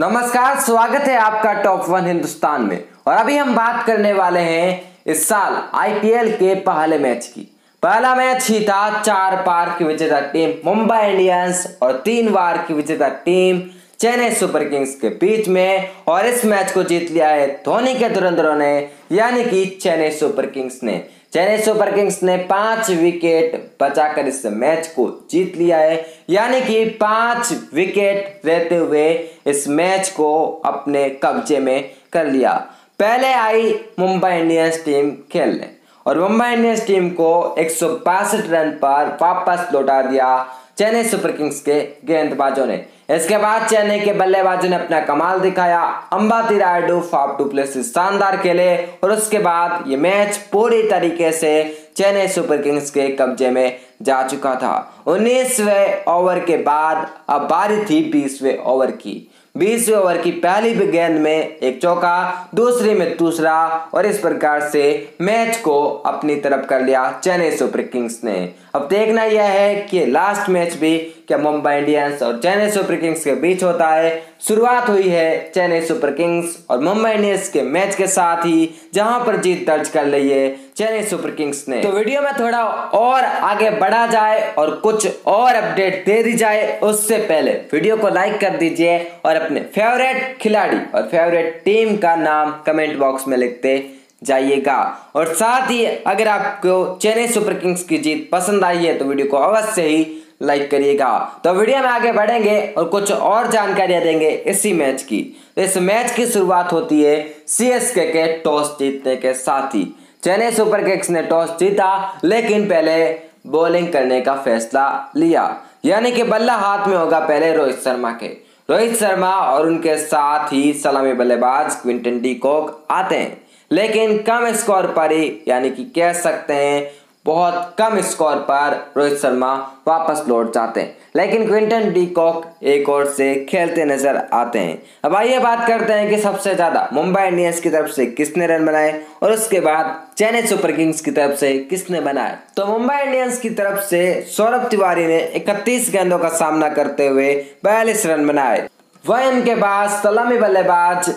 नमस्कार, स्वागत है आपका टॉप वन हिंदुस्तान में। और अभी हम बात करने वाले हैं इस साल आईपीएल के पहले मैच की। पहला मैच ही था चार पार की विजेता टीम मुंबई इंडियंस और तीन बार की विजेता टीम चेन्नई सुपर किंग्स के बीच में। और इस मैच को जीत लिया है धोनी के धुरंधरों ने, यानी कि चेन्नई सुपर किंग्स ने। चेन्नई सुपर किंग्स ने पाँच विकेट बचाकर इस मैच को जीत लिया है। यानी कि पाँच विकेट रहते हुए इस मैच को अपने कब्जे में कर लिया। पहले आई मुंबई इंडियंस टीम खेलने और मुंबई इंडियंस टीम को एक रन पर वापस लौटा दिया चेन्नई सुपर किंग्स के गेंदबाजों ने। इसके बाद चेन्नई के बल्लेबाजों ने अपना कमाल दिखाया। Ambati Rayudu, Faf du Plessis शानदार खेले और उसके बाद ये मैच पूरी तरीके से चेन्नई सुपर किंग्स के कब्जे में जा चुका था। उन्नीसवें ओवर के बाद अब बारी थी बीसवें ओवर की। बीसवें ओवर की पहली गेंद में एक चौका, दूसरी में दूसरा, और इस प्रकार से मैच को अपनी तरफ़ कर लिया चेन्नई सुपर किंग्स ने। अब देखना यह है कि लास्ट मैच भी क्या मुंबई इंडियंस और चेन्नई सुपर किंग्स के बीच होता है। शुरुआत हुई है चेन्नई सुपर किंग्स और मुंबई इंडियंस के मैच के साथ ही, जहाँ पर जीत दर्ज कर ली है चेन्नई सुपर किंग्स ने। तो वीडियो में थोड़ा और आगे बढ़ा जाए और कुछ और अपडेट दे दी जाए, उससे पहले वीडियो को लाइक कर दीजिए और अपने फेवरेट खिलाड़ी और फेवरेट टीम का नाम कमेंट बॉक्स में लिखते जाइएगा। और साथ ही अगर आपको चेन्नई सुपर किंग्स की जीत पसंद आई है तो वीडियो को अवश्य ही लाइक करिएगा। तो वीडियो में आगे बढ़ेंगे और कुछ और जानकारियाँ देंगे इसी मैच की। तो इस मैच की शुरुआत होती है सीएसके के टॉस जीतने के साथ ही। चेन्नई सुपर किंग्स ने टॉस जीता, लेकिन पहले बॉलिंग करने का फैसला लिया। यानी कि बल्ला हाथ में होगा पहले रोहित शर्मा के। रोहित शर्मा और उनके साथ ही सलामी बल्लेबाज क्विंटन डी कॉक आते हैं। लेकिन कम स्कोर पर ही, यानी कि कह सकते हैं बहुत कम स्कोर पर रोहित शर्मा वापस लौट जाते हैं। लेकिन क्विंटन डी कॉक एक और से खेलते नज़र आते हैं। अब आइए बात करते हैं कि सबसे ज़्यादा मुंबई इंडियंस की तरफ़ से किसने रन बनाए और उसके बाद चेन्नई सुपर किंग्स की तरफ़ से किसने बनाए तो मुंबई इंडियंस की तरफ़ से सौरभ तिवारी ने इकतीस गेंदों का सामना करते हुए बयालीस रन बनाए। वह इनके बाद सलामी बल्लेबाज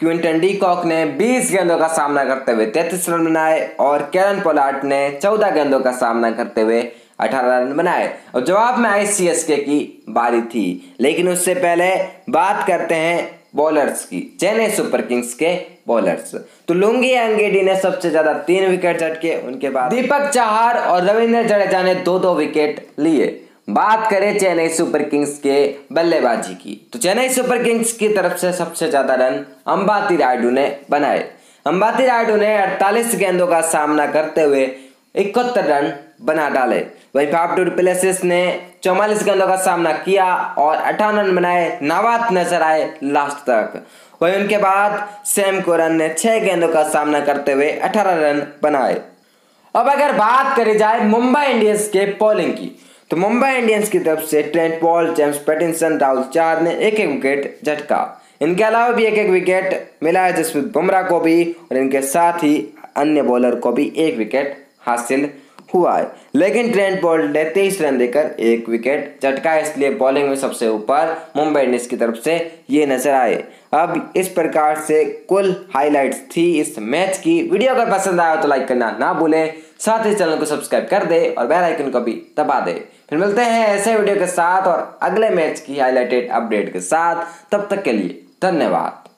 क्विंटन डी कॉक ने 20 गेंदों का सामना करते हुए 33 रन बनाए और कैरन पोलार्ट ने 14 गेंदों का सामना करते हुए 18 रन बनाए। और जवाब में आई सी की बारी थी, लेकिन उससे पहले बात करते हैं बॉलर्स की, चेन्नई सुपर किंग्स के बॉलर्स। तो लुंगी अंगेडी ने सबसे ज़्यादा तीन विकेट झटके, उनके बाद दीपक चाहर और रविंद्र जडेजा ने दो दो विकेट लिए। बात करें चेन्नई सुपर किंग्स के बल्लेबाजी की। तो चेन्नई सुपर किंग्स की तरफ़ से सबसे ज़्यादा रन अंबाती रायडू ने बनाए। अंबाती रायडू ने 48 गेंदों का सामना करते हुए इकहत्तर रन बना डाले। वही फाफ टू प्लेसिस ने चौवालीस गेंदों का सामना किया और अठावन रन बनाए नाबाद नज़र आए लास्ट तक। वही उनके बाद सैम कोरन ने छह गेंदों का सामना करते हुए अठारह रन बनाए। अब अगर बात करी जाए मुंबई इंडियंस के पोलिंग की तो मुंबई इंडियंस की तरफ़ से Trent Boult, James Pattinson Rahul Chahar ने एक एक विकेट झटका। इनके अलावा भी एक एक विकेट मिला है जसप्रीत बुमराह को भी और इनके साथ ही अन्य बॉलर को भी एक विकेट हासिल हुआ है। लेकिन ट्रेंट बॉल ने तेईस रन देकर एक विकेट झटका इसलिए बॉलिंग में सबसे ऊपर मुंबई इंडियंस की तरफ़ से ये नज़र आए। अब इस प्रकार से कुल हाइलाइट्स थी इस मैच की। वीडियो अगर पसंद आया तो लाइक करना ना भूलें। साथ ही चैनल को सब्सक्राइब कर दे और बेल आइकन को भी दबा दे। फिर मिलते हैं ऐसे वीडियो के साथ और अगले मैच की हाईलाइटेड अपडेट के साथ। तब तक के लिए धन्यवाद।